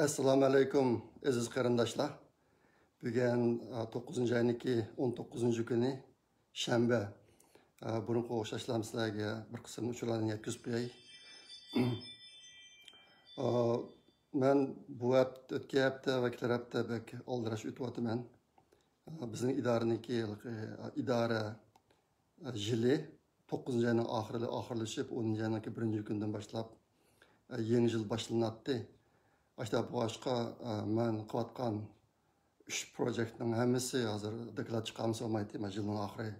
assalomu alaykum aziz qarindoshlar. Bugun to'qqizinchi oyniki o'n to'qqizinchi kuni shanba. Burungi o'xshashlar sizlarga bir qism uchurlarni yetkazib qo'yay. Man bu hafta o'tgan hafta va kelar hafta oldirash o'tyapman. Bizning idoraniki idora yili to'qqizinchi oyning oxirida oxirlashib o'ninchi oyniki birinchi kundan boshlab yangi yil boshlanadi. Ашта башка мен кылаткан 3 проекттин һәммәсе хәзер доклад чыгармаса алмайды мен жылдын ахыры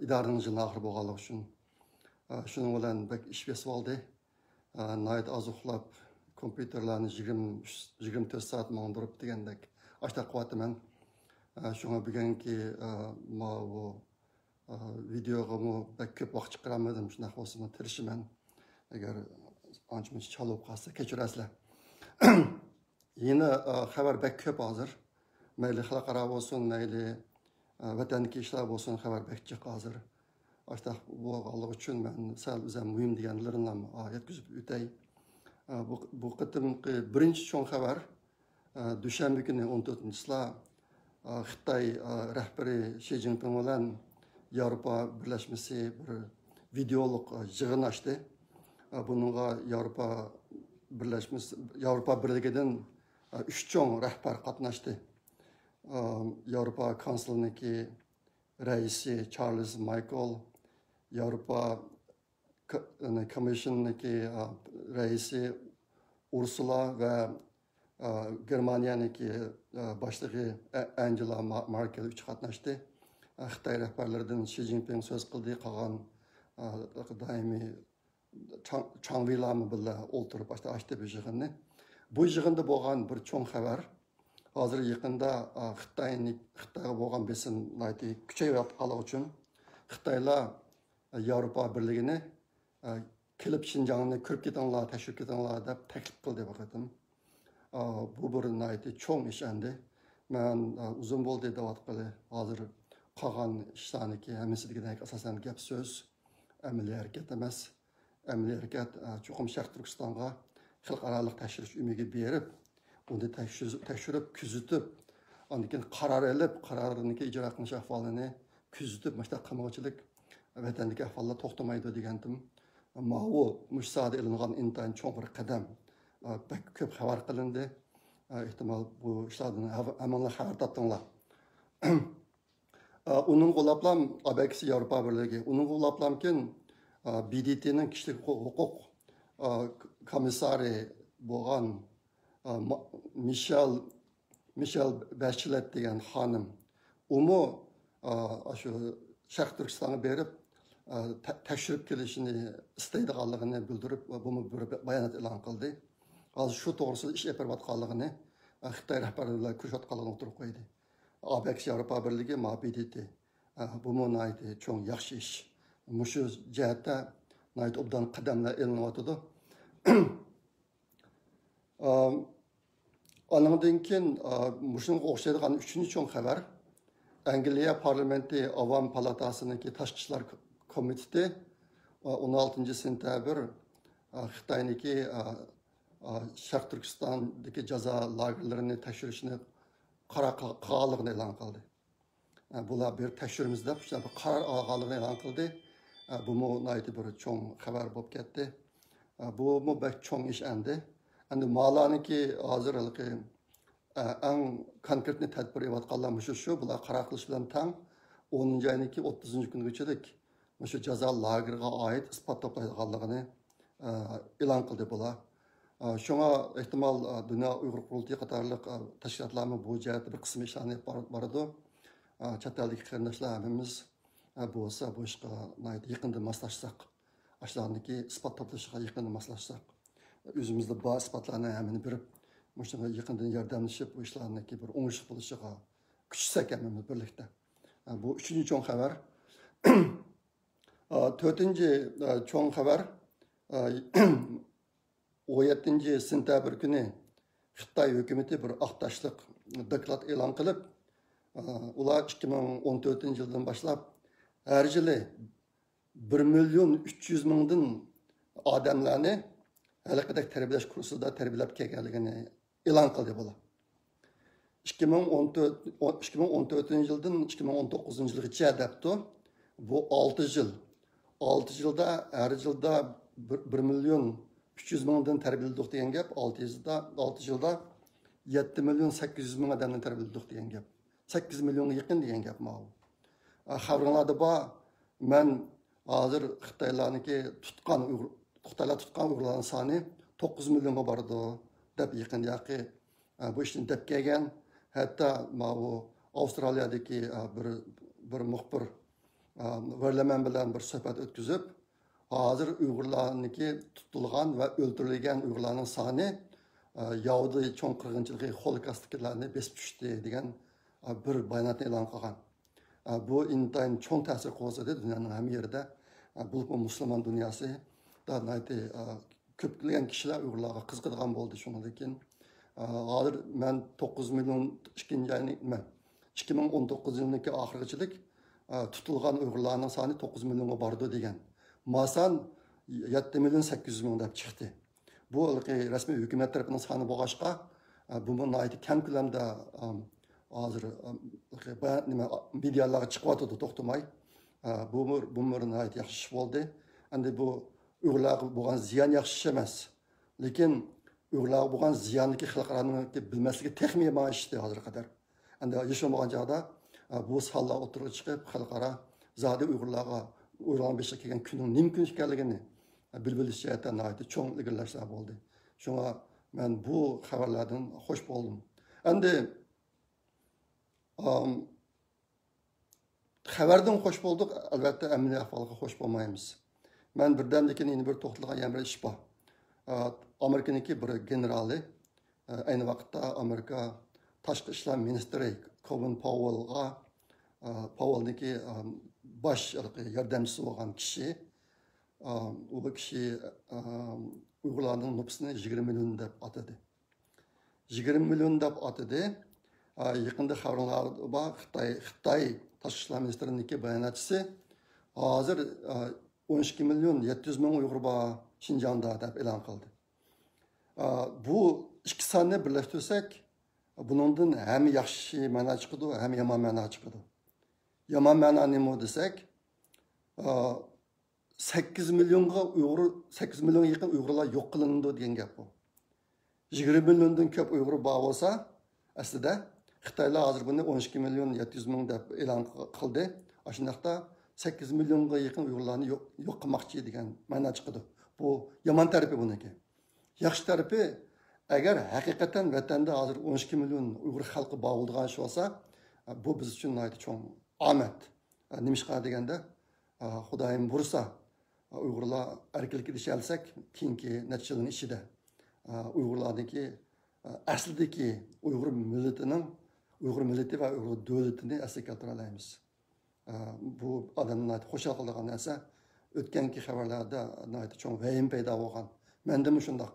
идараның жылдын ахыры булганлыгы өчен шуның белән бик эш бесеп алды. Найт аз уклап компьютерларны 24 саат маңдырып дигәндәк ашта кылатмын. Шуңа бүгенге ма видеога мо бик көп вакыт чыгарамадым, шундый булсын тырышымын. Әгәр анча-мынча чалып. yeni хабар e, bək көп hazır. Məyli xalqara olsun, məyli e, vətənki işlər olsun, xabar bək çıx hazır. Aştaq bu ağalıq üçün mən səl üzəm mühim. E, bu, чоң хабар birinci 14-cüsla Xitay rəhbəri Xi Jinping olan Avropa bir videoluq yığın Европа birlashmasi yevropa birligidan uch cho'ng rahbar qatnashdi yevropa konsuliniki raisi charlz maykl yevropa komissiyonniki raisi ursula va germaniyaniki boshlig'i angela markel uch qatnashdi xitoy rahbarlaridan shi zinpin so'z qildi qolgan Чаңвилама билла олтырып ашты ашты бу жыгынны. Бу жыгында болган бир чоң хабар. Азыр якында Кытайның болған бесін бесин найти алып қалу үшін қытайла еуропа бірлігіне келип Шинжаңны көріп кетеңлар, тәшрип кетеңлар деп тәклиф кылды деп кытым. Бу бир найти чоң иш анды. Мен ұзын болды деп аткалы азыр қалған ишларны ки, әмесидегидәк асасан гәп сөз, әмәли хәрәкәт эмас әрекет чоқым Шарқ Түркістанға халықаралық тәшіріш үмігі беріп, оны тәшіріп, күзітіп, андан қарар іліп, қарарынікі ижра қылыш ахвалыны күзітіп, машта қамығычылық вәтәндік ахвалла тоқтамайды дегендім. Мау мүшсады ілінған интайын чоң бір қадам бәк көп хабар қылынды. Ихтимал бұл işlerden әманла хабар таптыңlar. Onun қолаплам Абәкісі Европа бірлігі. Onun қолаплам БДТ-нің кішілік құқық комиссары болған мишел мишел бәшілет деген ханым. Ұмы ашу шарқ түркістанға беріп тәшіріп келішіне істейдіғанлығыны білдіріп бұмы бір баянат ұлан қылды Қазы шу тоғырсыз іш әперіп қалығыны қытай рәхбарлары көрсетіп қалығын тұрып қойды. Абекс Европа бірлігі мабидеті айты чоң яқшы іш mushu jihatda obdan qadamlar ilinyotidi andan keyin mushunga o'xshaydigan uchinchi cho'ng xabar angliya parlamenti avom palatasiniki tashqi ishlar komiteti o'n oltinchi sentabr xitoyniki sharq turkistondagi jazo lagerlarini tekshirishni qaror qilganligini e'lon qildi bular bir tekshiramiz deb qaror olganligini e'lon qildi bu mu naydı bir çoğun haber xəbər olub Bu mu bek çoğun iş endi. Endi malanı ki, hazır ilki en konkretni tədbir evatqallar müşü şu, bula qaraqılış bilen tan 10-cu ki, 30-cu gün geçedik. Müşü ceza lagirga ait ispat toplaydıqallığını e, ilan qıldı bula. E, Şuna ihtimal e, Dünya Uyğur Qurultuyu qatarlıq təşkilatlarımın bu cəhətdə bir kısım işlərini barıdı. Çətəldiki qərindəşlər hemimiz bo'lsa bu ishga yaqinda moslashsak ashlarniki isbot toplashiga yaqinda moslashsak o'zimizda bor isbotlarni hammani berib shunga yaqindan yordamlashib bu ishlarniki bir o'ngishli bo'lishiga kuchsak hammamiz birlikda bu uchinchi cho'ng xabar to'rtinchi cho'ng xabar o'n yettinchi sentabr kuni xitoy hukumati bir oqtashliq doklad e'lon qilib ular ikki ming o'n to'rtinchi yildan boshlab qildi bular ikki ming o'n to'rt ikki ming o'n to'rtinchi yildan ikki ming o'n to'qqizinchi yilgacha debdi bu olti yil. Olti yilda har yilda bir million uch yuz mingdan tarbiyaladik degan gap olti yilda olti yilda yetti million sakkiz yuz ming odamni tarbiyaladik degan gap. Sakkiz millionga yaqin degan gap bu xabaringlarda bor man hozir xitoylarniki tutgan xitoylar tutgan uyg'urlarni soni to'qqiz millionga bordi deb yaqin yaqin bu ishni deb kelgan hatto bu avstraliyadagi bir bir muxbir varlaman bilan bir suhbat o'tkazib hozir uyg'urlarniki tutilgan va o'ldirilgan uyg'urlarning soni yovdi cho'ng qirg'inchiligi holokostdagilarni besib tushdi degan bir bayonotni e'lon qilgan bu intayin cho'ng ta'sir qo'zg'adi dunyoning hamma yerida bu musulmon dunyosi ko'plagan kishilar uyg'urlarga qiziqadigan bo'ldi shundan keyin hozir man to'qqiz million ikkinchi ayni nima ikki ming o'n to'qqiz yilniki oxirgichilik tutilgan uyg'urlarning soni to'qqiz millionga bordi degan masan yetti million sakkiz yuz ming deb chiqdi bu rasmiy hukumat tarafidan soni bo'lg'achqa bu kam ko'lamda hozir um, nima medialarga chiqyotidi to'xtamay. Uh, bu bu yaxshi ish bo'ldi endi bu uyg'urlarga bo'lgan ziyon yaxshi ish emas. Lekin uyg'urlarga bo'lgan ziyonniki xalqaroniki bilmasligi texmiya man ishdi hozirga qadar. Endi yashamoqan chog'da uh, bu sonlar o'tirib chiqib xalqaro zodi uyg'urlarga uyg'urlarni beshga kelgan kunning nima kun ekanligini uh, bilbilish jihatdan cho'ng ilgirlashlar bo'ldi. Shunga man bu xabarlardan xush bo'ldim. Endi xabardan xush bo'ldik albatta amniy ahvolga xush bo'lmaymiz man birdamdekin yana bir to'xtalgan yana bir ish bor amerikaniki bir generali ayni vaqtda amerika tashqi ishlar ministri kovin pauelga pauelniki bosh yordamchisi bo'lgan kishi u kishi uyg'urlarning nupusini yigirma million deb atadi yigirma million deb atadi yaqinda xabarlar bor xitoy xitoy tashqi ishlar ministriniki bayonotchisi hozir o'n ikki million yetti yuz ming uyg'ur bor shinjongda deb e'lon qildi bu ikki sonni birlashtirsak buningdan ham yaxshi ma'no chiqadi ham yomon ma'no chiqadi yomon ma'no nima desak sakkiz millionga uyg'ur sakkiz millionga yaqin uyg'urlar yo'q qilindi degan gap bu. Yigirma milliondan ko'p uyg'ur bor bo'lsa aslida xitoylar hozir buni o'n ikki million yetti yuz ming deb e'lon qildi. Shundoqda sakkiz millionga yaqin uyg'urlarni yo'q qilmoqchi degan ma'no chiqadi bu yomon tarafi buniki. Yaxshi tarafi agar haqiqatan vatanda hozir o'n ikki million uyg'ur xalqi bo'lgan ish bo'lsa bu biz uchun cho'ng omad. Nimishqa deganda xudoyim bursa uyg'urlar erkinlikka olsak keyingi necha yilning ichida uyg'urlarniki uyg'ur uyg'ur millati va uyg'ur davlatini asliga keltira olamiz bu odamni xushal qiladigan narsa o'tgangi xabarlarda cho'ng vahim paydo bo'lgan. Manda shundoq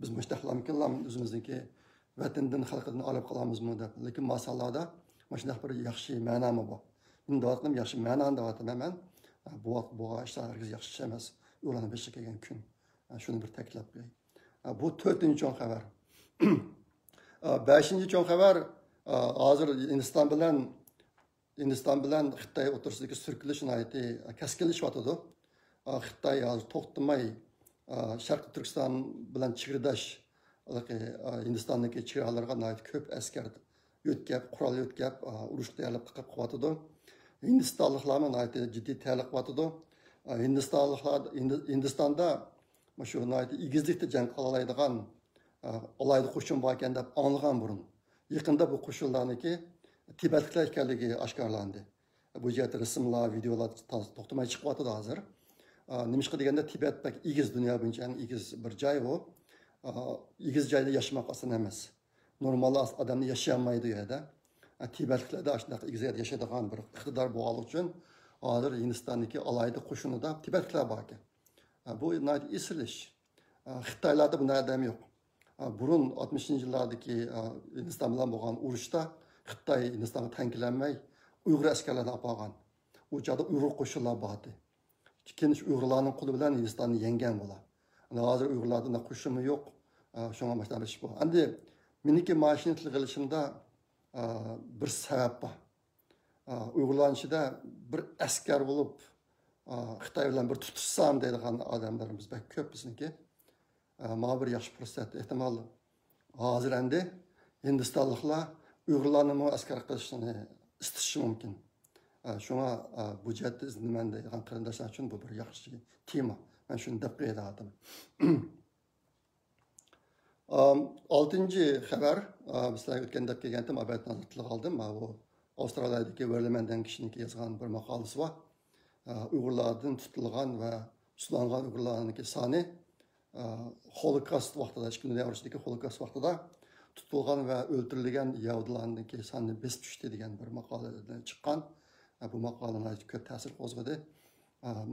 biz mushtaqlamkinlam o'zimizniki vatandan xalqidan olib qolamizmi deb. Lekin masalada mana shundoq bir yaxshi ma'nomi bor. Deyaptim yaxshi ma'noni deyapman man bu bu ishlar hargiz yaxshi ish emas. Ularni beshga kelgan kun. Shuni bir ta'kidlab qo'yay bu to'rtinchi cho'ng xabar. Beshinchi cho'ng xabar hozir hindiston bilan hindiston bilan xitoy o'rtasidagi surkilish keskinlashyotidi xitoy hozir to'xtamay sharqi turkiston bilan chegaradosh hindistonniki chegaralarga ko'p askar yo'tkab qurol yo'tkab urush tayyorlab qilyotidi hindistonliklarni jiddiy tayyorlab qilyotidi hindistonliklar hindistonda shu egizlikda jang qila oladigan olaydi qo'shin bor ekan deb anglagan burun yaqinda bu qo'shinlarniki tibatliklar ekanligi oshkorlandi bu yerda rasmlar videolar to'xtamay chiqyotidi hozir nimishqa deganda tibat bak egiz dunyo bo'yicha egiz bir joy u egiz joyda yashamoq oson emas normal odamni yashayolmaydi u yerda tibatliklarda shunaqa egiz yerda yashaydigan bir iqtidor bo'lgani uchun hozir hindistonniki alayida qo'shinida tibatliklar bor ekan bu esilish xitoylarda bunday odam yo'q burun oltmishinchi yillardagi hindiston bilan bo'lgan urushda xitoy hindistonga tankilanmay uyg'ur askarlarini olib borgan u chog'da uyg'ur qo'shinlar bor edi keyin shu uyg'urlarning qo'li bilan hindistonni yengan bular hozir uyg'urlarda qo'shini yo'q shunga mana bu endi meniki mashina qilishimda bir sabab bor uyg'urlarni ichida bir askar bo'lib xitoy bilan bir tutishsam deydigan odamlarimiz bak ko'p bizniki mana bir yaxshi fursat ehtimol hozir endi hindistonliklar uyg'urlarni askar qilishni istishi mumkin. Shunga bu jihatda izlayman deydigan qarindoshlar uchun bu bir yaxshi tema. Man shuni deb qo'yadi oltinchi xabar sizlarga o'tganda kelgandim abayatni tilga oldim. Bu avstraliyadagi verliman kishiniki yozgan bir maqolasi bor. Uyg'urlardan tutilgan va tutlangan uyg'urlarniki soni holokost vaqtida ikkinchi dunyo urushidagi holokost vaqtida tutilgan va o'ldirilgan yahudilarniki soni besib tushdi degan bir maqoladan chiqqan bu maqolani ko'p ta'sir qo'zg'adi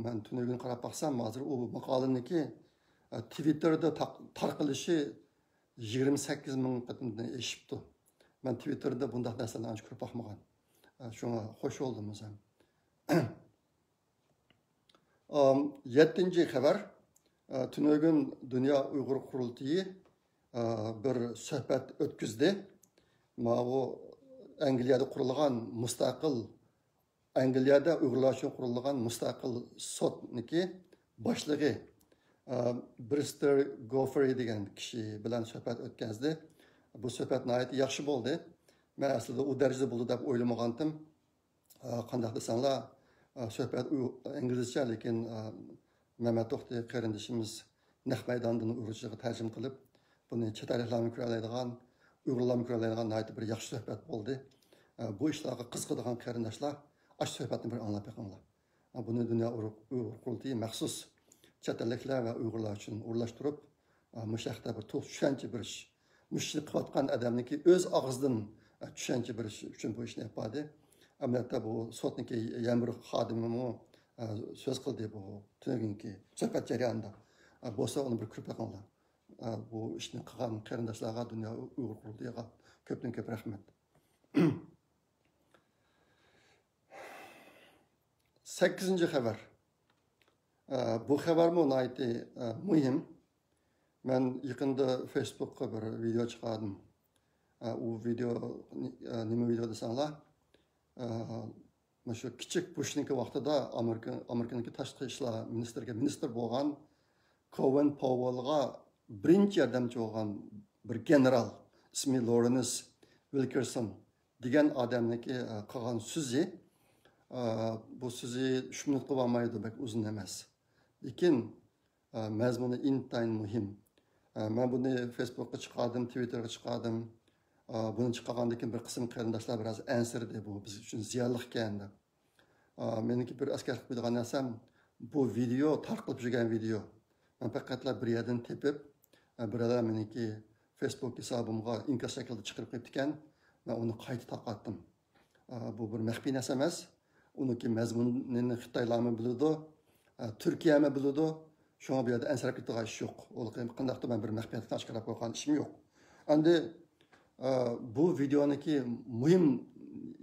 man tunugini qarab boqsam hozir u maqolaniki twitterda tarqalishi yigirma sakkiz ming qadamdan eshibdi man twitterda bundoq narsalarni ancha ko'rib boqmagan shunga xush bo'ldim o'zim yettinchi xabar tunugin dunyo uyg'ur qurultiyi bir suhbat o'tkazdi bu angliyada qurilgan mustaqil angliyada uyg'urlar uchun qurilgan mustaqil sotniki boshlig'i brister goferi degan kishi bilan suhbat o'tkazdi bu suhbat nihoyat yaxshi bo'ldi man aslida u darajada bo'ldi deb o'ylamagandim qandoq desanglar suhbat inglizcha lekin mamat to'xti qarindishimiz naq maydondan uyg'urchaga tarjima qilib buni chet elliklarni ko'raoladigan uyg'urlarni ko'raoladigan bir yaxshi suhbat bo'ldi. Bu ishlarga qiziqadigan qarindoshlar ash suhbatni bir anglab boqinglar buni dunyo uyg'ur qurultiyi maxsus chet elliklar va uyg'urlar uchun o'rlashtirib mushaqda bir tushuncha berish mushni qilayotgan odamniki o'z og'zidan e, tushuncha berish uchun bu ishni yapadi. Amaliyotda bu sotniki yamir xodimimi сөз қыл деп түнегенке сөйбәт жариянда болса оны бір кіріп қылыңдар бұл ішінен қалған қарындасларға дүния ұйғыр құрылтайға көптен көп рахмет сәккізінші хабар бұл хабар мұнайты мұйым мен иқынды фейсбукқа бір видео шығардым ол видео неме видео десаңла bushniki vaqtida amerika amerikaniki tashqi ishlar ministriga ministr bo'lgan koven povelga birinchi yordamchi bo'lgan bir general ismi lorenis vilkerson degan odamniki qilgan so'zi bu so'zi uch minut qilib olmaydi bak uzun emas lekin mazmuni intayin muhim man buni facebookga chiqardim twitterga chiqardim buni chiqqandan keyin bir qism qarindoshlar biroz ansirdi bu biz uchun ziyonli ekan deb meniki bir askarlik bilgan narsam bu video tarqalib yurgan video. Man faqatla bir yerdan tepib birodar meniki facebook hisobimga inkas shaklida chiqarib qo'yibdi ekan man uni qayta tarqatdim bu bir maxfiy narsa emas uniki mazmunini xitoylarmi biladi turkiyami biladi shunga bu yerda ansirab ketadigan ish yo'q qandaqdir man bir maxfiyatni oshkora qo'ygan ishim yo'q endi bu videoniki muhim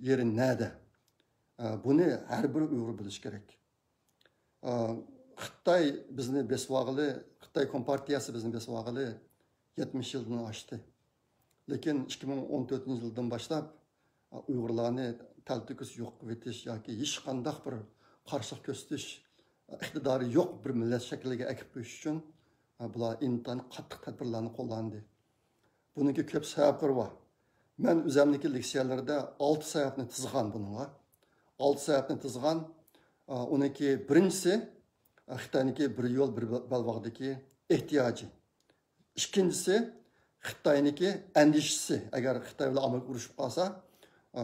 yeri nada buni har bir uyg'ur bilishi kerak xitoy bizni besvog'ili xitoy kompartiyasi bizni besvog'ili yetmish yildan oshdi lekin ikki ming o'n to'rtinchi yildan boshlab uyg'urlarni taltikus yo'q qilib etish yoki hech qandaq bir qarshilik ko'rsatish iqtidori yo'q bir millat shakliga akib qo'yish uchun bular intayin qattiq tadbirlarni qo'llandi buniki ko'p sabablari bor man o'zimniki leksiyalarda olti sababni tizgan bunga olti sababni tizgan e, uniki birinchisi e, xitoyniki bir yo'l bir balvoqdagi ehtiyoji. Ikkinchisi xitoyniki andishisi agar xitoy bilan amerika urushib qolsa e,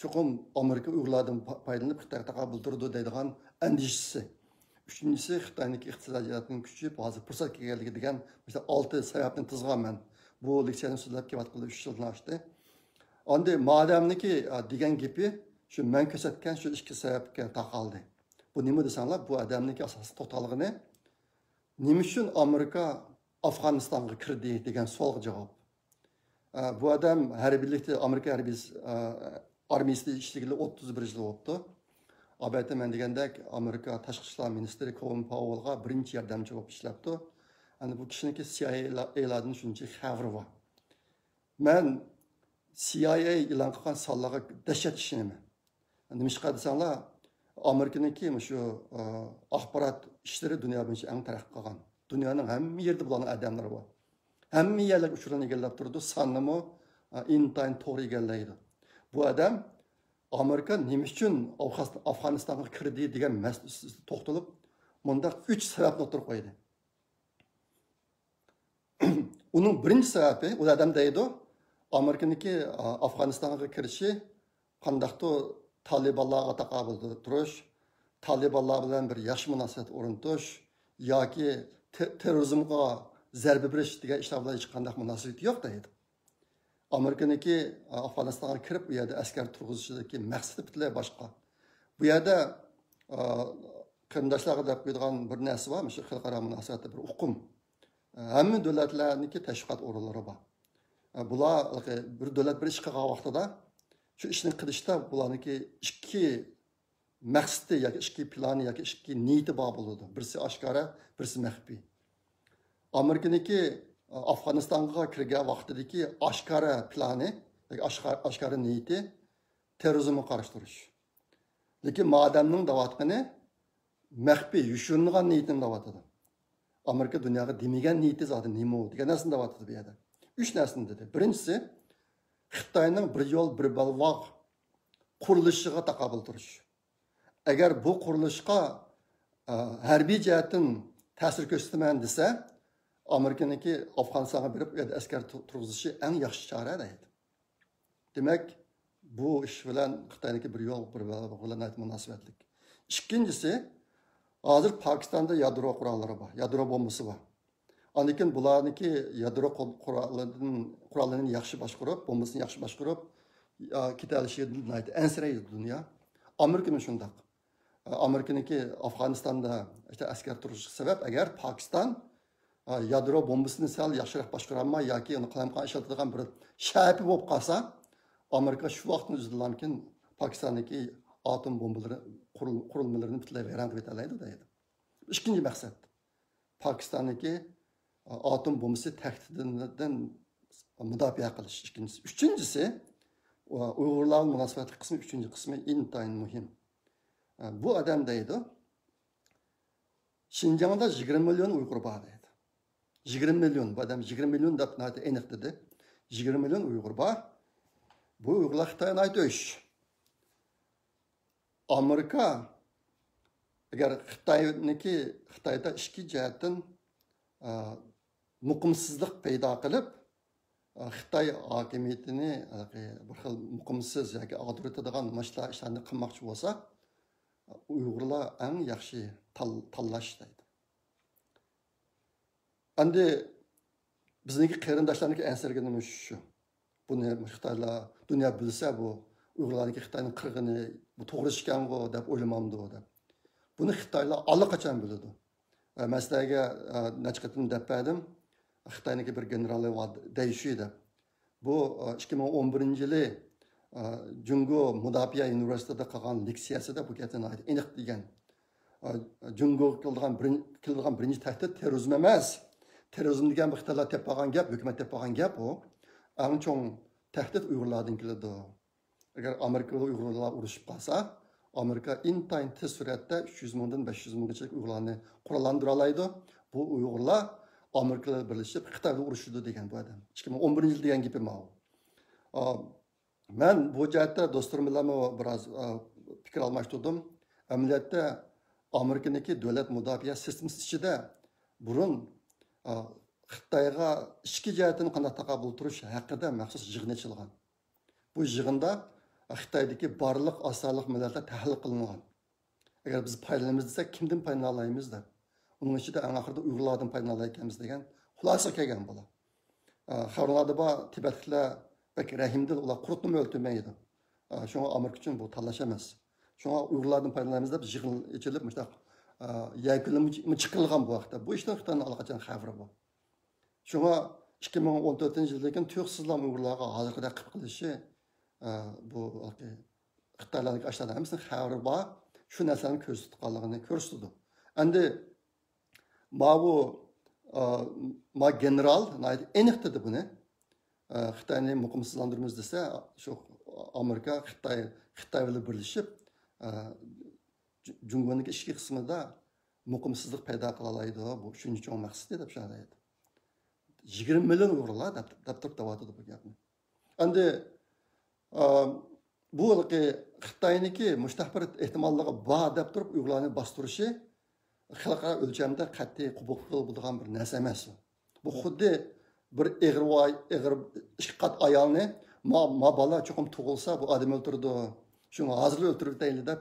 chuqum amerika uyg'urlardan foydalanib xitoyga taqabul turdi deydigan andishisi uchinchisi xitoyniki iqtisodiyotning kuchi hozir fursat kelganligi degan olti sababni tizganman. Bu leksiyani so'zlab kelayotganda uch yildan oshdi endi madamniki degan gapi shu man ko'rsatgan shu ikki sababga taqaldi. Bu nima desanglar bu odamniki asosiy to'xtalg'ini nima uchun amerika afg'onistonga kirdi degan savolga javob. Bu odam harbiylikda amerika harbiy armiyasida ishlaganlar o'ttiz bir yil bo'libdi albatta degandek amerika tashqi ishlar ministri kovin pauelga birinchi yordamchi bo'lib ishlabdi. Ana bu kishiniki cialardan shuncha xabari bor man cia e'lon qilgan sonlarga dahshat ishonaman nimishqa desanglar amerikaniki shu axborot ishlari dunyo bo'yicha eng taraqqiy qilgan dunyoning hamma yerda bularning adamlari bor hamma yerlarga uchurni egallab turdi sonnimi intayin to'g'ri egallaydi bu odam amerika nima uchun afg'onistonga kirdi degan to'xtalib bunda uch sababni o'tirib qo'ydi uning birinchi sababi u odam deydi amerikaniki afg'onistonga kirishi qandaqdir talibanlarga taqobil turish talibanlar bilan bir yaxshi munosabat o'rnatish yoki terrorizmga zarba berish degan ishlar bilan hech qanday munosabati yo'q deydi. Amerikaniki afg'onistonga kirib bu yerda askar turg'izishidagi maqsadi butunlay boshqa. Bu yerda qarindoshlarga deb qo'yadigan bir narsa bor shu xalqaro munosabatda bir hamma davlatlarniki tashviqot o'rinlari bor. E, bular bir davlat bir ish qilgan vaqtida shu ishni qilishda bularniki ikki maqsadi yoki ikki plani yoki ikki niyati bor bo'ladi. Birsi oshkora birsi maxfiy. Amerikaniki e, afg'onistonga kirgan vaqtidagi oshkora plani oshkora niyati terrorizmga qarshi turish lekin modamning davatqini maxfiy yushiringan niyatini davatadi amerika dunyoga demagan niyati zoti nima degan narsani davatadi bu yerda uch narsani dedi. Birinchisi xitoyning bir yo'l bir balvoq qurilishiga taqobil turish. Agar bu qurilishga harbiy jihatdan ta'sir ko'rsataman desa amerikaniki afg'onistonga berib u yerda askar turg'izishi eng yaxshi chora demak bu ish bilan xitoyniki bir yo'l bir ikkinchisi hozir pokistonda yadro qurollari bor yadro bombasi bor lekin bularniki yadro qurollarini yaxshi boshqarib bombasini yaxshi boshqarib ketalishidan ansiraydi dunyo amerikani shundoq amerikaniki afg'onistonda işte askar turishi sabab agar pokiston yadro bombasini sal yaxshiroq boshqarolmay yoki uni qalamqa ishlatadigan bir shapi bo'lib qolsa amerika shu vaqtni o'zidan pokistonniki atom bombalari qurilmalarini butunlay vayron qilib ketaoladi deydi ikkinchi maqsad pokistonniki atom bombasi tahdididan mudofaa qilish ikkinchisi uchinchisi uyg'urlar munosabatli qismi uchinchi qismi intayin muhim bu odam deydi shinjongda yigirma million uyg'ur bor deydi yigirma million bu odam yigirma million deb aniq dedi yigirma million uyg'ur bor bu uyg'urlar xitoyni aytish amerika agar xitoyniki xitoyda ikki jihatdan muqimsizlik paydo qilib xitoy hokimiyatini bir xil muqimsiz yoki og'diritadigan mana ishlarni qilmoqchi bo'lsa uyg'urlar eng yaxshi tanlash deydi. Endi bizniki qarindoshlarniki ansirga nima shu. Buni xitoylar dunyo bilsa bu uyg'urlarniki xitoyni qirg'ini bu to'g'ri ishkangu deb o'ylamamdi deb. Buni xitoylar allaqachon biladi. E, Man sizlarga e, necha qatim deb berdim. Xitoyniki bir generali deb bu e, ikki ming o'n birinchi yili jungo mudofaa universitetida qilgan leksiyasida bu gapni aniq degan. Jungo qilgan qilgan birinchi tahdid terrorizm emas. Terrorizm degan bu xitoylar deb olgan gap hukumat deb olgan gap u. Eng chong tahdid uyg'urlardan keladi. Agar amerika uyg'urlar urushib qolsa amerika intayin tez suratda uch yuz mingdan besh yuz minggacha uyg'urlarni qurollandira oladi bu uyg'urlar amerika birlashib xitoyga urushdi degan bu odam ikki ming o'n birinchi yil degan gapim man bu jihatda do'stlarim bilan biroz fikr almashtirdim amaliyotda amerikaniki davlat mudofaa sistemasi burun xitoyga ichki bu xitoydagi barliq osonliq millatlar tahlil qilingan. Agar biz foydalanamiz desak kimdan foydalanamiz deb. Uning ichida eng oxirida uyg'urlardan foydalanayotganmiz degan xulosa kelgan bular xabarlarda bor tibatliklar bak rahimdil ular qurutni o'ltirmaydi shunga amerika uchun bu tanlash emas shunga uyg'urlardan foydalanamiz deb yig'in ichilib yakunlami chiqilgan bu vaqtda bu ishdan xitoyni allaqachon xabari bor. Shunga ikki ming o'n to'rtinchi yildan keyin tuyuqsizlar uyg'urlarga hozirgidek qilib qilishi bu Xitaylardakı aşıların hamısının xəbəri var. Şu nəsəlin göstərdiyini göstərdi. Əndi ma bu ma general eniq dedi bunu. Xitayni muqimsizlandırmız desə, şu Amerika Xitay Xitay ilə birləşib Cüngünün içki qismində muqimsizlik payda qıla. Bu üçüncü çox məqsəd edib 20 milyon bu bu xitoyniki mushtaq bir ehtimolligi bor deb turib uyg'urlarni bostirishi xalqaro o'lchamda qat'iy qubuq bo'ladigan bir narsa emas bu xuddi bir eg'ir eg'ir ikki qat ayolni ma, ma bola cho'qim tug'ilsa bu odam o'ltirdi shuni hozir o'ltirib deyli deb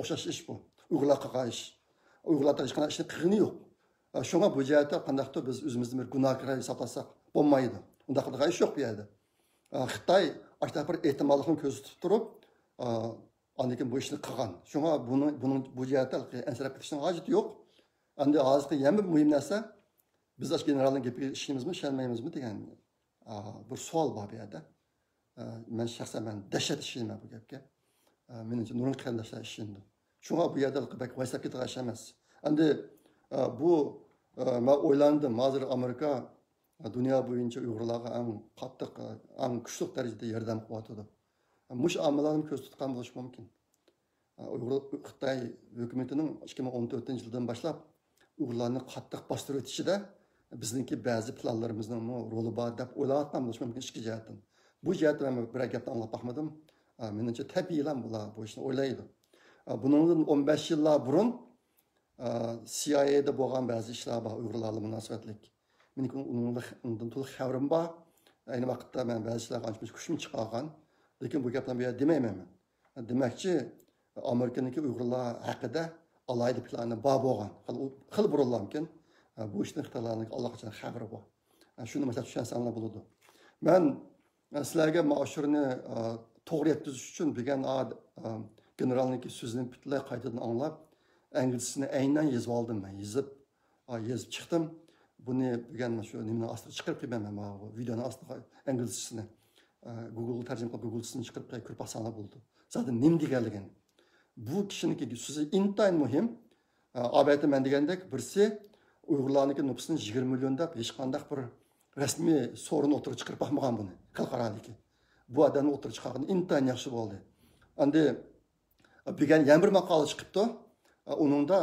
o'xshash ish bu uyg'urlar qilgan ish uyg'urlar hech qanday ishni yo'q shunga bu jihatda qandaqdir biz o'zimizni bir gunohkor hisoblasak bo'lmaydi xitoy shunaqa bir ehtimollikni ko'rsatib turib andan keyin bu ishni qilgan shunga buni buning bu jihatda ansirab ketishni hojati yo'q endi hozirgi yana bir muhim narsa biz generalni gapiga ishonamizmi ishonmaymizmi degan bir savol bor bu yerda man shaxsan man dahshat ishonman bu gapga menimcha nurun qarindoshlar ishondi shunga bu yerda vaysab ketgan ish emas endi bu man o'ylandim hozir amerika dunyo bo'yicha uyg'urlarga eng qattiq eng kuchli darajada yordam qilyotidi mush omillarni ko'z tutgan bo'lishi mumkin uyg'ur xitoy hukumatining ikki ming o'n to'rtinchi yildan boshlab uyg'urlarni qattiq bostirib o'tishida bizniki ba'zi planlarimizni roli bor deb o'ylayotgan bo'lishi mumkin ichki jihatdan bu jihatdan man bir gapni anglab boqmadim menimcha tabiiylan bular bu ishni o'ylaydi bundan o'n besh yillar burun CIA'da bo'lgan ba'zi ishlar bor uyg'urlarga munosabatlik men undan to'liq xabarim bor ayni vaqtda man ba'zi ishlarga ancha kuchim chiqargan lekin bu gaplarni bu yerda demayman man demakchi amerikaniki uyg'urlar haqida alayda planı bor bo'lgan xil burillamkin bu ishni xitoylarni allaqachon xabari bor shuni masalan tushansanglar bo'ladi man sizlarga mashurni to'g'ri yetkazish uchun degan generalniki so'zini butunlay qaytadan anglab anglizcasini aynan yozib oldim man yozib yozib chiqdim бұны мен шу немен астына шығарып қойып мен манағы видеоны астына англисчесіне google тәржіме қылып гуглсін шығарып қойып көріп асана болды затем нем дегенлігін бұл кішінікі сөзі интайын мұхим абайты мен дегендек бірсе ұйғырларныкі нұпысын жиырма миллион деп ешқандай бір рәсми сорын отырып шығарып бақмаған бұны халықараныкі бұл адамны отырып шығарған интайын жақсы болды анда бүген ян бір мақала шығыпты оныңда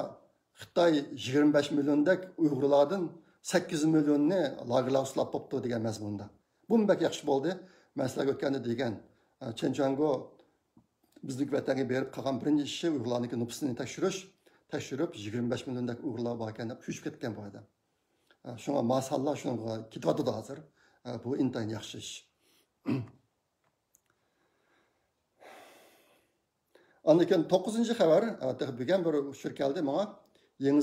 қытай 25 беш миллиондек ұйғырлардан sakkiz millionni lagerlar uslab bo'libdi degan mazmunda bu bak yaxshi bo'ldi? Man sizlarga o'tganda degan chenjango bizniki vatanga berib qolgan birinchi ishi uyg'urlarniki nupusini tekshirish tekshirib yigirma besh milliondek uyg'urlar bor ekan deb cho'chib ketgan bu odam shunga masallar shunga ketyotidi hozir. Bu intayin yaxshi ish. Andan keyin to'qqizinchi xabar bugun bir uchur keldi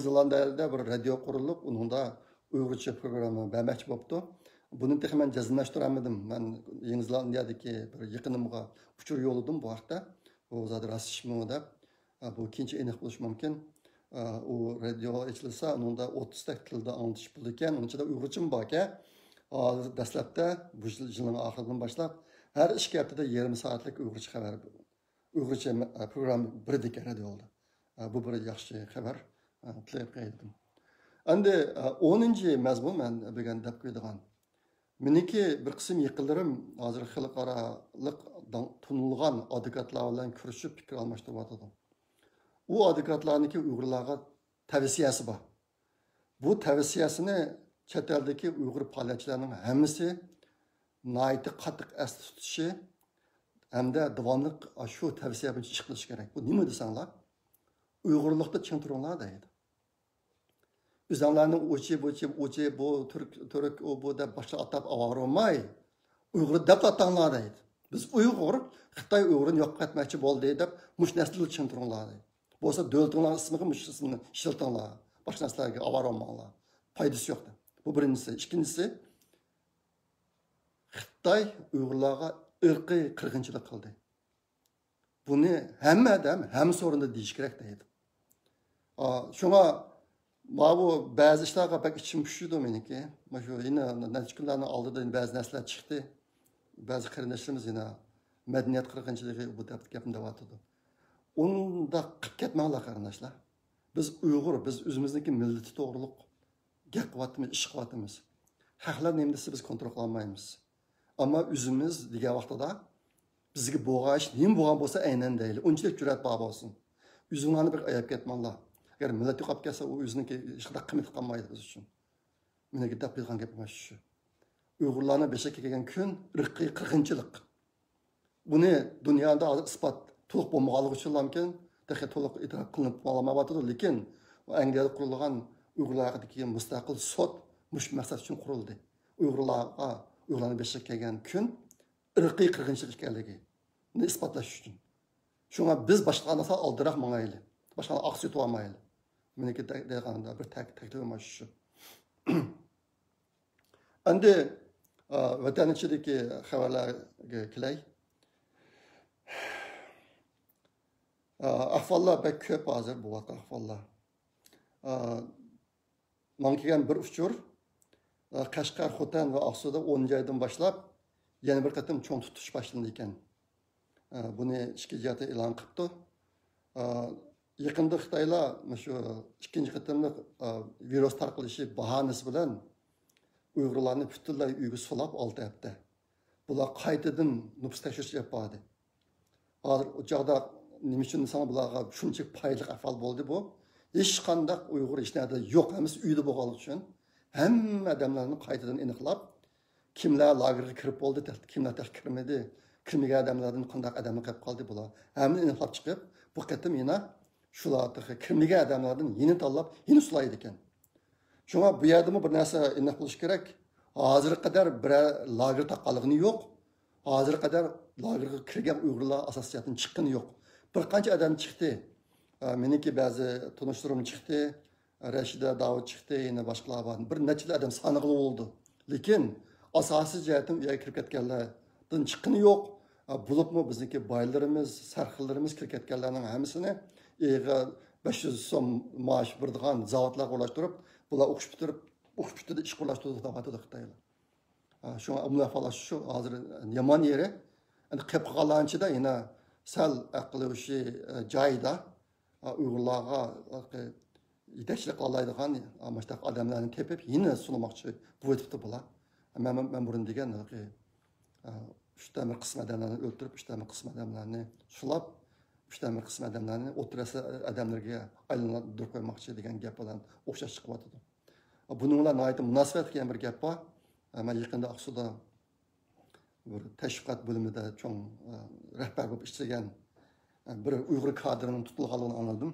zelandiyada bir radio qurilib uyg'urcha programma bermoqchi bo'libdi buni man jazmlashtirolmadim man yangi zelandiyadagi bir yaqinimga uchur yo'lladim bu haqda. U zot rostmi deb. Bu keyincha aniq bo'lishi mumkin. U radio ichilsa unda o'ttizta tilda anglatish bo'ldi ekan. Uni ichida uyg'urcham bor ekan. Hozir dastlabda bu yilning oxiridan boshlab har ikki haftada yarim soatlik uyg'urcha xabar uyg'urcha programma birdek radioda bu bir yaxshi xabar. Tilab qaytdim. Endi o'ninchi mazmun man bugun deb qo'ydigan. Meniki bir qism yaqinlarim hozir xalqaroliq tunilgan advokatlar bilan ko'rishib fikr almashtiryotdi u advokatlarniki uyg'urlarga tavsiyasi bor. Bu tavsiyasini chet eldagi uyg'ur faoliyatchilarning hammasi naiti qattiq esda tutishi hamda davomli shu tavsiya bo'yicha chiqilishi kerak. Bu nima desanglar? Uyg'urlikda ching turinglar deydi. O'zinglarni uchi buchi uchi bu turk turk u bu deb boshqa atab ololmay uyg'ur deb atanglar deydi. Biz uyg'ur xitoy uyg'urini yo'q qilmoqchi bo'ldi deb mush narsani ching turinglar deydi. Bo'lsa davlatinglar ismiga mush ismini ishlatinglar boshqa narsalarga ololmanglar foydasi yo'q bu birinchisi. Ikkinchisi xitoy uyg'urlarga irqiy qirg'inchilik qildi. Buni hamma odam ham so'rinda deyish kerak deydi. Shunga Ma bu bazı işler kapak içim püşüydü meniki. Ma şu yine neticelerden aldı da bazı nesler çıktı. Bazı kardeşlerimiz yine medeniyet kırgınçılığı bu dert yapın devatıdı. Onu da ketmeğler kardeşler. Biz Uygur, biz özümüzdeki milleti doğruluk, gel kıvatımız, iş kıvatımız. Haklar nemdesi biz kontrol kılamayız. Ama özümüz diğer vakti da bizge boğaş, neyim boğan bolsa aynen değil. Onçilik cüret bağ olsun. Üzümlerini bir ayıp ketmeğler. Agar millat yo'qolib ketsa u o'ziniki hech qanday qiymat qolmaydi biz uchun menga deb bilgan gap emas shu uyg'urlarni beshakka kelgan kun irqiy qirg'inchilik buni dunyoda hozir isbot to'liq bo'lmaganligi mumkin to'liq e'tirof qilinib olmayapti lekin angliyada qurilgan uyg'urlardagi mustaqil sud mush maqsad uchun qurildi uyg'urlarga uyg'urlarni beshakka kelgan kun irqiy qirg'inchilik ekanligini isbotlash uchun shunga biz boshqalarni oldiroq mangayli boshqani oq sutib olmayli meniki deganda bir taklifim shu endi vatan ichidagi xabarlarga kelay ahvollar bak ko'p hozir bo'lyapti ahvollar man kelgan bir uchur qashqar xotan va oqsuda o'ninchi joydan boshlab yana bir qatim cho'ng tutish boshlandi ekan buni ichki jihati e'lon qilibdi yaqinda xitoylar shu e, ikkinchi qatimli e, virus tarqalishi bahonasi bilan uyg'urlarni butunlay uyga sulab olyapti bular qaytadan nupus tekshirish yapadi hozir u chog'da nima uchun san bularga shuncha foydali ahvol bo'ldi bu. Hech qandaq uyg'ur hech narsa yo'q hammasi uyda bo'lganligi uchun. Hamma odamlarni qaytadan aniqlab kimlar lagerga kirib bo'ldi kimlar kirmadi kirmagan odamlardan qandaq odamlar qolib qoldi bular hammani aniqlab chiqib bu qatim yana shular kimligi odamlardan yeni tanlab yeni sulaydi ekan. Shunga bu yerdami bir narsa aniq qilish kerak. Hozirga qadar bir lager taqqanligini yo'q. Hozirga qadar lagerga kirgan uyg'urlar asosiyatdan chiqqani yo'q. Bir qancha odam chiqdi. Meniki ba'zi tanishlarim chiqdi. Rashida davud chiqdi yana boshqalar bor bir necha odam saniqli bo'ldi. Lekin asosiy jihatdan u yerga kirib ketganlardan chiqqani yo'q. Bo'libmi bizniki boylarimiz sarxillarimiz kirib ketganlarning hammasini eğer 500 so'm maosh beradigan zavodlar o'rlashtirib bular o'qish bitirib o'qish bitirdi ish qo'llashtirdi deyapti xitoylar. Shunga falash shu hozir e, yomon yeri. Endi qilib qolganchida yana sal aqli o'sha e, joyida e, uyg'urlarga yetakchilik qiloladigan mana shunaqa odamlarni tepib yana sunmoqchi bo'libdi bular. Man man burun degan uchtami qism odamlarni o'ldirib uchtami qism odamlarni sulab uchtami qism odamlarni o'tirasi e, odamlarga aylantirib qo'ymoqchi degan gap bilan o'xshash chiqyotidi buning bilan munosabat qilgan bir gap bor. Man yaqinda oqsuda bir tashviqot bo'limida cho'ng e, rahbar bo'lib ishlagan e, bir uyg'ur kadrini tutilganligini angladim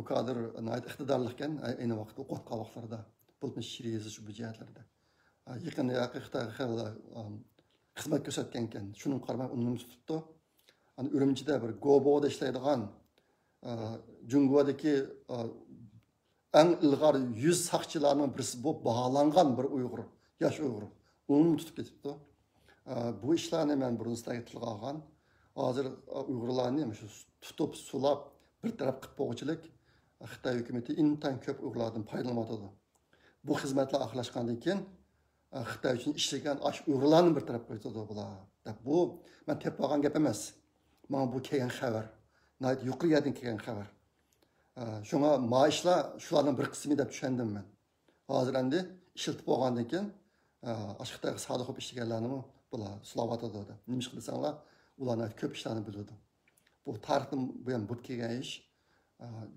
u kadr iqtidorli ekan ayni vaqtda o'qiyotgan vaqtlarida bo'lmish she'r yozish bu jihatlarda. Yaqin xitoy xizmat ko'rsatgan ekan shuni qaramay uni tutibdi hani urumchida bir goboda ishlaydigan e, jungodagi e, eng ilg'or yuz saqchilarning birisi bo'lib baholangan bir uyg'ur yosh uyg'ur. Uni tutib ketibdi. E, bu ishlarni man burun tilga olgan hozir uyg'urlarni shu tutib sulab bir taraf qilib qo'yuvchilik xitoy hukumati intan ko'p uyg'urlardan foydalanyotidi bu xizmatlar oxirlashgandan keyin xitoy uchun ishlagan osh uyg'urlarni bir taraf qo'yadi bular bu man tepib olgan gap emas. Mana bu kelgan xabar yuqori yerdan kelgan xabar shunga ma ishlar shularning bir qismi deb tushundim man hozir endi ishiltib bo'lgandan keyin xitoyga sodiq bo'lib ishlaganlarni bular sulayotidi nima ish qilsanglar ularni ko'p ishlarni biladi bu tarixdan bu ham bo'lib kelgan ish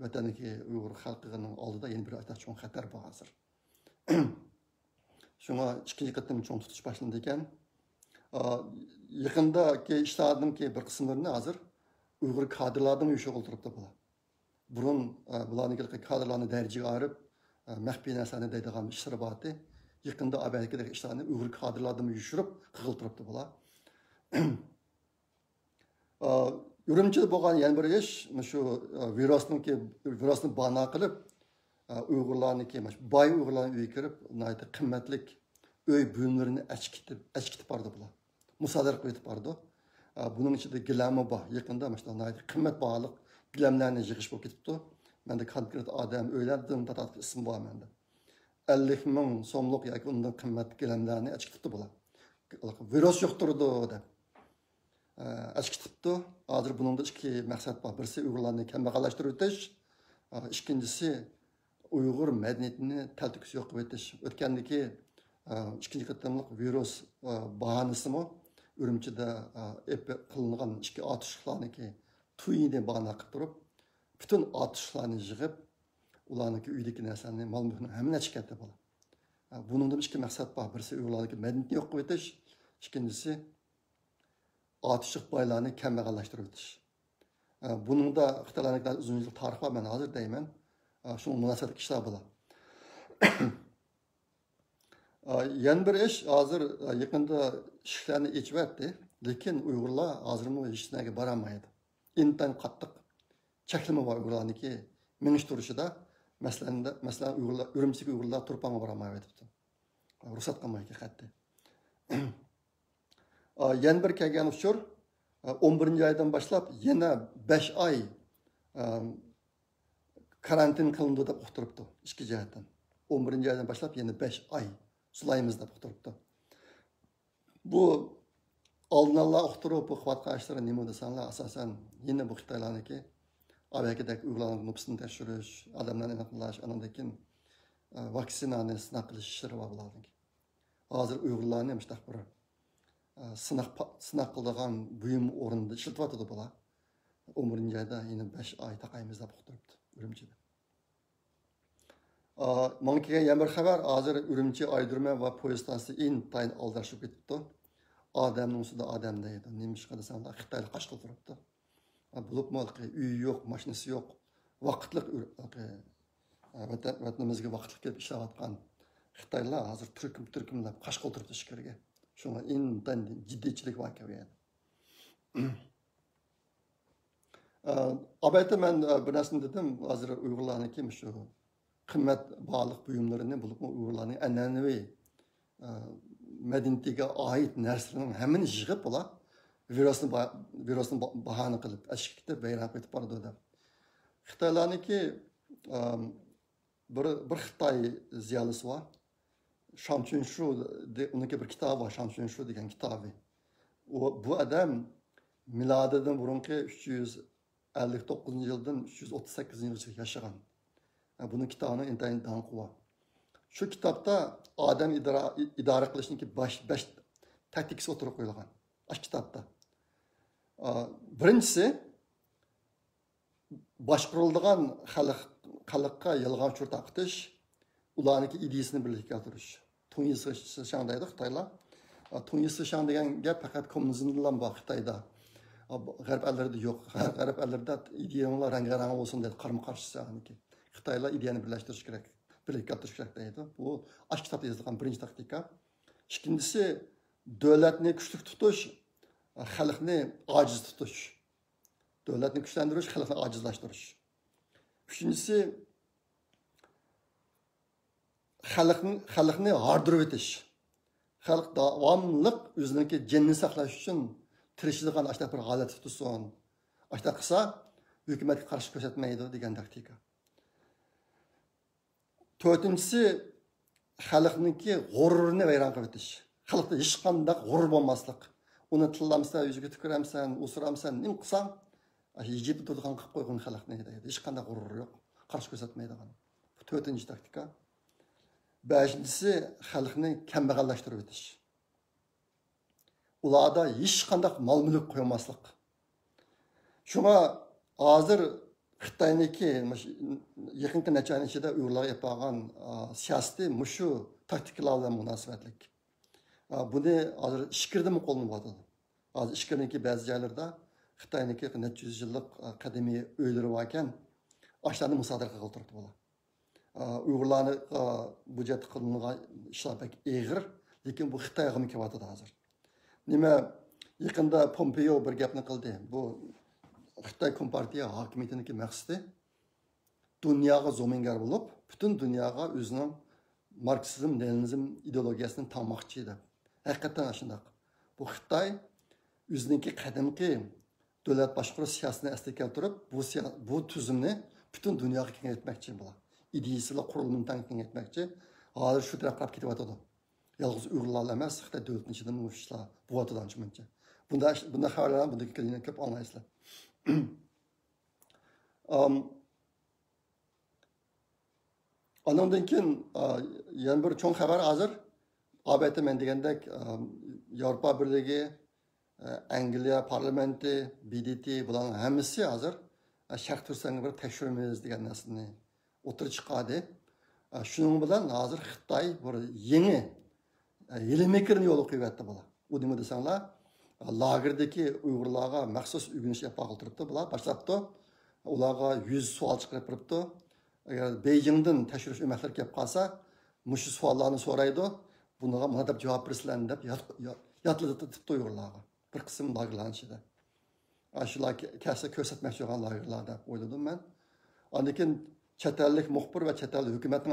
vatanniki uyg'ur xalqining oldida yana bir cho'ng xatar bor hozir shunga ikkinchi qatim cho'ng tutish boshlandi ekan yaqindagi ishlarningki bir qismlarini hozir uyg'ur kadrlardan uyushib o'tiribdi bular burun bularniki kadrlarni darajaga olib maxfiy narsani deydigan ishlar bor edi yaqinda abaykidagi ishlarni uyg'ur kadrlardan uyushtirib qiltiribdi bular urumchida bo'lgan yana bir ish shu virusniki virusni bano qilib uyg'urlarniki boy uyg'urlarni uyiga kirib qimmatlik uy buyumlarini achkitib achkitib bordi bular musodara qilib bordi buning ichida gilami bor yaqinda mana shu qimmat bog'liq gilamlarni yig'ish bo'lib ketibdi manda konkret odam uylardan ism bor manda ellik ming so'mlik yoki undan qimmat gilamlarni achkitibdi bular virus yuqtirdi deb achkitibdi hozir buningda ikki maqsad bor birisi uyg'urlarni kambag'allashtirib o'tish ikkinchisi uyg'ur madaniyatini taltikis yo'q qilib o'tish o'tgandagi ikkinchi qatimliq virus bahanasimi urumchida qilingan ikki otishlarniki tuyini bahana qilib turib butun otishlarni yig'ib ularniki uydagi narsalarni mol mulkni hammani ketdi bola buningdan ikki maqsad bor birisi ularniki madaniyatni yo'q qilib o'tish ikkinchisi otishliq boylarni kambag'allashtirib o'tish buningda xitoylarniklar uzun yillik tarix bor man hozir deyman shu munosabatli ishlar bo'ladi yana bir ish hozir yaqinda eshiklarni echibyapti lekin uyg'urlar hozirmi hech nimaga borolmaydi intan qattiq cheklama bor uyg'urlarniki minish turishida masalan masalan uyg'urlar urumchiga uyg'urlar turpanga borolmayotibdi ruxsat qilmaydi qat'i yana bir kelgan uchur o'n birinchi oydan boshlab yana besh karantin qilindi deb uqtiribdi ikki jihatdan o'n birinchi oydan boshlab yana besh uqtiribdi bu oldin ala uqtirib bu qilayotgan ishlar nima desanglar asosan yana bu xitoylarniki avvalgidek uyg'urlarni nupsini tekshirish odamlarni aniqlash andan keyin vaksinani sinab qilish ishlari bor bularniki hozir uyg'urlarni shunaqa bir sinaq sinaq qiladigan buyum o'rnida ishlatyotidi bular o'n birinchi yana besh oy taqaymiz deb manga kelgan yana bir xabar hozir urumchi oydirma va poyezd stantsiyasi intayin aldashib ketibdi odamni ustida odam deydi. Ish qilsanglar xitoylik qash qilib turibdi bo'libmi uyi yo'q mashinasi yo'q vaqtliq vatanimizga vaqtli kelib ishlayotgan xitoylar hozir turkum turkumlab qash qilib turibdi ichkariga shunga intayin jiddiychilik man bir narsani dedim hozir uyg'urlarniki shu qimmat bog'liq buyumlarini bo'libmi uyg'urlarning an'anaviy madaniyatiga oid narsalarning hammani yig'ib ular virusni virusni bahona qilib ashikda bayram qilib boradi deb xitoylarniki bir bir xitoy ziyolisi bor shamchunshu uniki bir kitobi bor shamchunshu degan kitobi bu odam milodidan burungi uch yuz ellik to'qqizinchi yildan uch yuz o'ttiz sakkizinchi yani bunun kitabının intayin dankuva. Şu kitapta adam idara, idare kılışınki baş, beş taktikisi oturup koyulgan. Aş kitapta. Birincisi, başkurulduğun halık, halıkka yılgan çurt akıtış, ulanıki idiyisini birlikte atırış. Tunyisi şandaydı Xtayla. Tunyisi şan degan gap faqat kommunizmdan bor Xitoyda. G'arb ellerida yo'q. G'arb ellerida ideyalar rang-rang bo'lsin dedi, qarma-qarshisi xitoylar ideyani birlashtirish kerak birlikka keltirish kerak deydi bu ash kitobda yozilgan birinchi taktika. Ikkinchisi davlatni kuchli tutish xalqni ojiz tutish davlatni kuchlantirish xalqni ojizlashtirish uchinchisi xalqni xalqni hordirib o'tish xalq davomliq o'ziniki jinni saqlash uchun tirishadigan shunaqa bir holat tutsin shunaqa qilsa hukumatga qarshi ko'rsatmaydi degan taktika. төртінші халықныкі ғұрырны вайран қылып халықта ешқандай ғұрыр болмаслық оны тылламсан өзіңе түкірамсан усырамсан нем қылсаң египет тұрған қылып қойған дейді? ешқандай ғұрыр жоқ қарсы көрсетмейдіған төртінші тактика бәшіншісі халықны кәмбағалдаштырып өтіш оларда ешқандай мал мүлік қоймаслық koymaslık. азыр yaqinqi necha oy ichida uyg'urlarga yapolgan siyosati mushu taktikalar bilan munosabatlik buni hozir ishkirdimi qo'llanib hozir ishkirniki ba'zi joylarda xitoyniki necha yuz yillik qadimiy uylari bor ekan ashlarni musodara qilib turibdi bular uyg'urlarni bu yerda qilingan ishlar bak eg'ir lekin bu xitoyga kelyotidi hozir nima yaqinda pompeo bir gapni qildi bu xitoy kompartiya hokimiyatiniki maqsadi dunyoga zo'mingar bo'lib butun dunyoga o'zining marksizm leninizm ideologiyasini tanmoqchi edi. Haqiqatdan shundoq. Bu xitoy o'ziniki qadimgi davlat boshqaruv siyosatini asli keltirib bu bu tuzumni butun dunyoga kengaytmoqchi bo'ladi ideyasilar qurilmini kengaytmoqchi hozir shu tarafga qarab ketyotidi yolg'iz uyg'urlar emas xitoy davlatini ichida ishlar bo'lyotidi ancha muncha bunday bunday xabarlarni bunday ko'p anglaysizlar андан кейін yana бір чоң хабар азыр ап мен дегендек Еуропа бірлігі, англия парламенти bdt буларның һәммәсе азыр шарқ турсаңы бир тәкшермез деген нәрсені отыр чықады шуның білән азыр қытай бір еңі елемекірін жолы құйып әтті бұла о деме десаңлар lagerдeki Uygurlarga məxsus үйгінші yapmağa qıldırıbdı. Bunlar başlapdı. Onlarga 100 sual шықырып durubdu. Əgər Beyjingdən təşrif ümmətlər кеп қаса, мүші suallarını сұрайды. Bunlara мұна deb деп, деп, деп, yat, yat, yatlıdıb Uygurlarga. Bir qism lagerlərin içində. Aşılar деп, göstərmək olan lagerlərdə oyladım mən. Və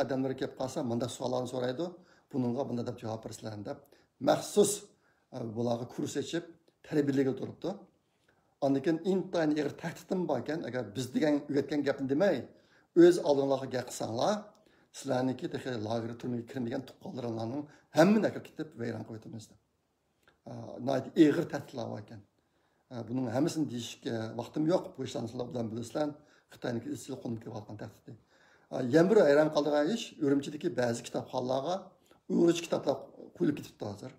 адамдары deb деп kurs tarbiyalayga turibdi. Andan keyin intayin ig'ir tahdidim bor ekan agar biz degan o'rgatgan gapni demay o'z oldinglarga gap qilsanglar sizlarniki lager turmaga kirmagan tuqqanlaringlarning hammani ketib vayron qo'yamiz deb ig'ir tahdidlar bor ekan. Buning hammasini deyishga vaqtim yo'q bu ishlarni sizlar bilan bilasizlar. Xitoyniki izchil qo'nib kelayotgan tahdidi yana bir hayron qoldigan ish urumchidagi ba'zi kitobxonlarga uyg'urcha kitoblar qo'yilib ketibdi hozir.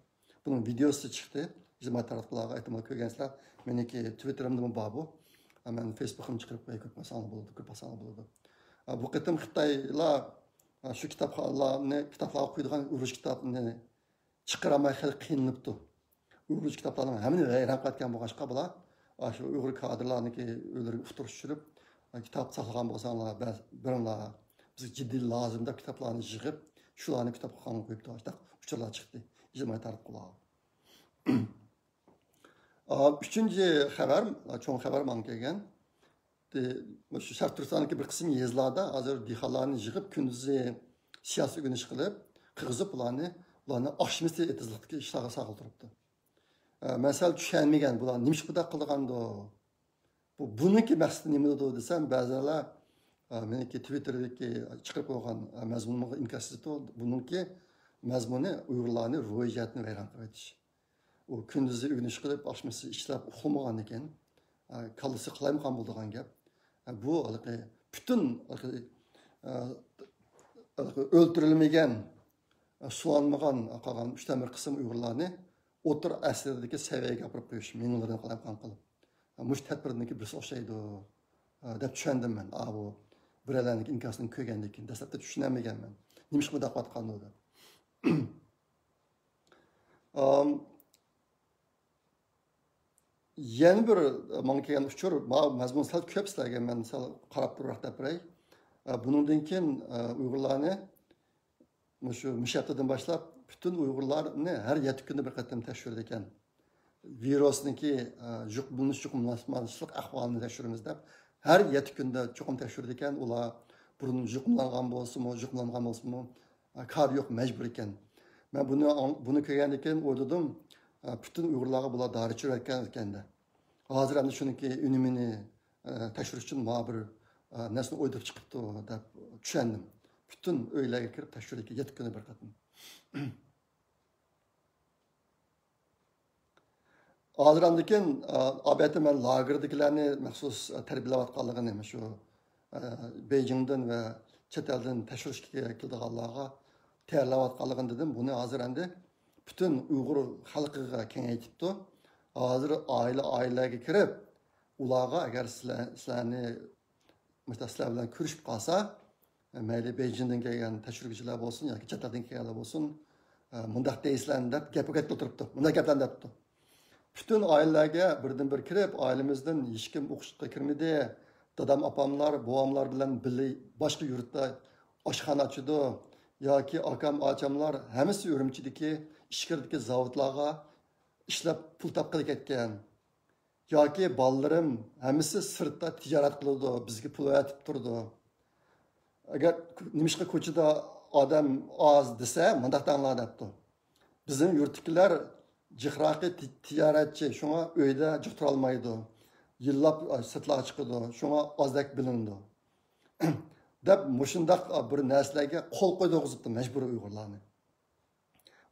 Buning videosi chiqdi. Bizim taraflarga айтымга кергенсиңер, меники Twitter'ымдын бабы, а мен Facebook'ым чыгарып кое көп масалы болду, көп масалы болду. А бу кытым Кытайла şu kitapka Allah'ın kitaplara koyduğun uruş kitabını çıkaramay hali kıyınlıptı. Uruş kitaplarını hemen veyran katken bu başka bula. Şu Uygur kadrlarını ki ölürün uftuşturup kitap saklayan bozanlar, birinler bizi ciddi lazım da kitaplarını çıkıp şularını kitap kanunu koyup da işte uçurlar çıktı. İzmir tarif kulağı. tarmoqlar uchinchi xabar cho'ng xabar man kelgan shu sharq bir qism yezlarda hozir dehqonlarni yig'ib kunduzi siyosiy o'rganish qilib qirg'izib ularni ularni oshmisi etizlikdagi ishlarga saqlab turibdi masal tushunmagan bular nima bunaqa qilgandi bu buniki maqsadi nimada desam ba'zilar meniki twitterdagi chiqarib qo'ygan mazmunga inkas buniki mazmuni uyg'urlarni ro'yxatni vayron qilib aytish u kunduzi o'rganish qilib oshmisi ishlab uxlamagan ekan kallasi qilaymagan bo'ldigan gap. Bu butun o'ltirilmagan sulanmagan qolgan uchdan bir qism uyg'urlarni o'tir asrdagi saviyaga olib qo'yish minglardan qilayotgan qilib mush tadbirniki birisi o'xshaydi deb tushundim man bu birovlarniki inkosini ko'rgandan keyin dastlabda tushunolmaganman nima ish Яны маған келген ұшыр, маған мәзмұн сәл мен сәл қарап тұруақ деп бірей. Бұныңден кейін ұйғырланы, мүші мүшәптеден башлап, бүтін ұйғырларны әр еті күні бір қаттым тәшірді екен. Вирусныки жұқ бұлныш жұқым мұнасманшылық әхвалыны деп, әр еті күнді жұқым тәшірді бұрын жұқымланған болсын мұ, болсын қар жоқ мәжбүр екен. Мен бұны, бұны көрген екен, bütün Uyğurlara bula darıçı rəkkən etkəndə. Hazır əmdə şununki ünümini, təşrifçin muhabir nəsini oydub çıxıbdı o, dəb düşəndim. Bütün öyləyə kirib təşrifdəki yet günü bir qatın. Hazır əmdəkin, abiyyəti mən lagirdikilərini məxsus tərbiləvatqallığını imiş o, Beycingdən və çət əldən təşrifçi kildiqallığa tərləvatqallığını dedim. Bunu hazır əmdə, butun uyg'ur xalqiga kengaytibdi. Hozir oila oilaga kirib ularga agar sizlarni sizlar bilan ko'rishib qolsa mayli beyjingdan kelgan tekshiruvchilar bo'lsin yoki chet eldan kelganlar bo'lsin mundaq deysizlar deb gapi gapga turibdi bunday gaplarni debdi. Butun oilalarga birdan bir kirib oilamizdan hech kim o'qishga kirmadi. Dadam opamlar buvamlar bilan birga boshqa yurtda oshxona ochidi yoki akam ochamlar hammasi urumchidagi ishkirdagi zavodlarga ishlab pul topqili ketgan. Yoki bolalarim hammasi sirtda tijorat qiladi bizga pul aytib turdi. Agar nimishqa ko'chada odam oz desa mundaq danglar debdi. Bizning yurtdagilar jihraqi tijoratchi shunga uyda jiq turolmaydi yillab sirtlarga chiqadi shunga ozdak bilindi. Deb mushundoq bir narsalarga qo'l qo'yg'izibdi majbur uyg'urlarni.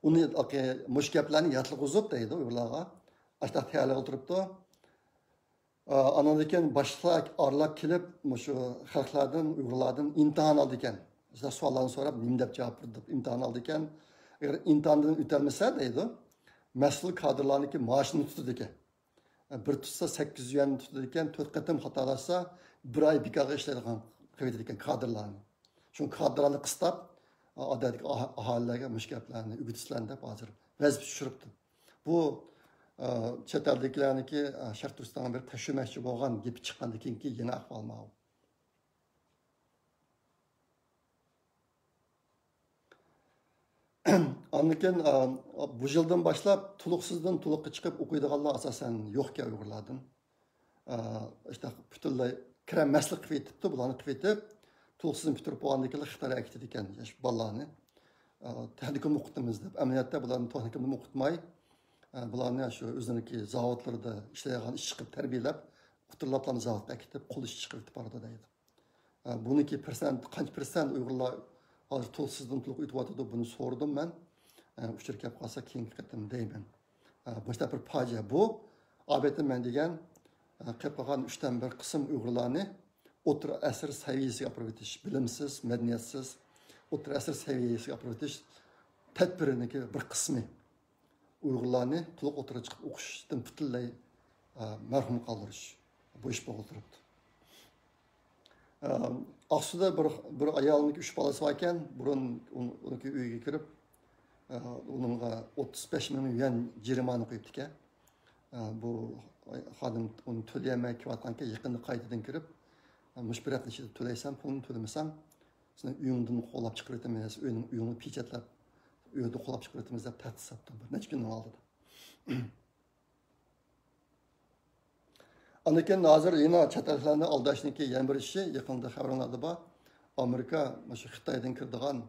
Uni mush gaplarni yodlig'izib deydi uyg'urlarga ashtaq tayyorlab o'tiribdi. Andan keyin boshqa orlab kelib shu xalqlardan uyg'urlardan imtihon oldi ekan. Savollarni so'rab nima deb javob berdi. Deb imtihon oldi ekan. Agar imtihondan o'tolmasa deydi mas'ul kadrlarniki maoshini tutadi ekan. E, bir tutsa sakkiz yuz yuan tutadi ekan to'rt qatim xatolashsa bir oy bekorga ishlaydigan qilib ekan kadrlarni shu kadrlarni qistab adədəki əhalilərə ah, müşkəblərini, ügüdüslərini də bacarıb, vəzif düşürübdür. Bu, e, çət əldiklərini ki, e, Şərq Türkistanın bir təşvi məşkib olğan gibi çıxandıkin ki, yeni əhval mağıb. Anlıkən e, bu yıldan başlap tuluqsuzdan tuluqqa çıxıb oquyduğanlar asasən yox ki Uyğurlardan. işte bütünlüy kirə məsli qıvitibdi, bulanı qıvitib, tuluksuzdan bitirib boğandakiler Xitay'a aytadi ekan yaş ballarını. E, Tehlikini okutdimiz deb, amaliyotda bularni texnikumni o'qitmay e, bularni shu o'ziniki zavodlarda ishlayotgan ish çıkıp tarbiyalab Xitaylarını zavodga akitip, qul ish çıkıp barada deydi. E, buniki persent, qancha persent Uygurlar hozir to'lsizdan to'liq o'tyotidi buni so'rdim man uchir kelib qolsa keyingi qatim deyman boshda bir fojia bu obetman degan qilib qolgan uchdan bir qism uyg'urlarni o'tir asr saviyasiga olib o'tish bilimsiz madaniyatsiz o'tir asr saviyasiga olib o'tish tadbiriniki bir qismi. Uyg'urlarni to'liq o'tira chiqib o'qishdan butunlay marhum qoldirish bu ish bo'lib turibdi uch bolasi bor ekan. Burun uniki бар kirib бұрын оныкі үйге кіріп, оныңға 35 мың юан жереманы қойыпты екен. Бұл ханым оны төлемей кеватқан ке жақында қайтадан кіріп, мүшбірәтін ішінде төлейсем, пұлын төлемесем, сені үйіңден қолап шығарып етеміз, үйіңді печатлап, үйді қолап шығарып етеміз деп тәтіс саптым. Бір нәтиже күннің алдыда. Anlaken nazır yine yan bir işi yakında xabarlarda ba Amerika şu xitoydan kirdigan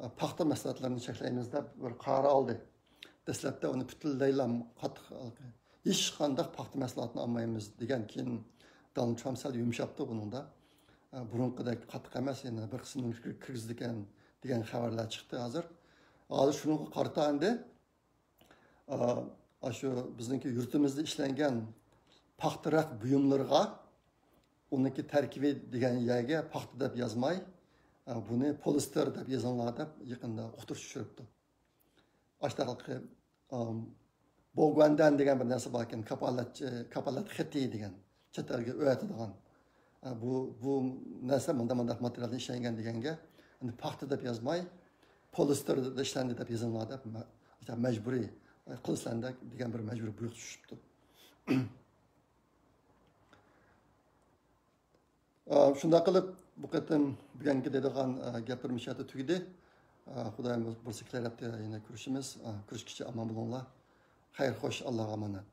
e, paxta mahsulotlarini cheklaymiz deb bir qaror oldi. Dastlabda uni butunlaylam qattiq e, hech qanday paxta mahsulotini olmaymiz degan keyin Donald Trump sal yumshapti buningda. Burunqidek qattiq emas, yana bir qismini kirgizdi ekan degan xabarlar chiqdi hozir. Hozir shuni qarata endi shu bizningki yurtimizda ishlangan paxtaroq buyumlarga uniki tarkibi degan yerga paxta deb yozmay buni polister deb yozinglar deb yaqinda uqtirish degan bir narsa bor ekan degan chet elga o'yatadigan bu bu narsa bunda bunday materialdan ishlangan deganga endi paxta deb yozmay polisterda ishlandi deb yozinglar deb majburiy qilsanda degan bir majburiy buyruq tushibdi. Shunday qilib bu qatim bugungi deydigan gapirmish yerda tugdi. Xudoyimiz bir yana ko'rishimiz. Ko'rishguncha omon bo'linglar. Xayr xo'sh allohga omonat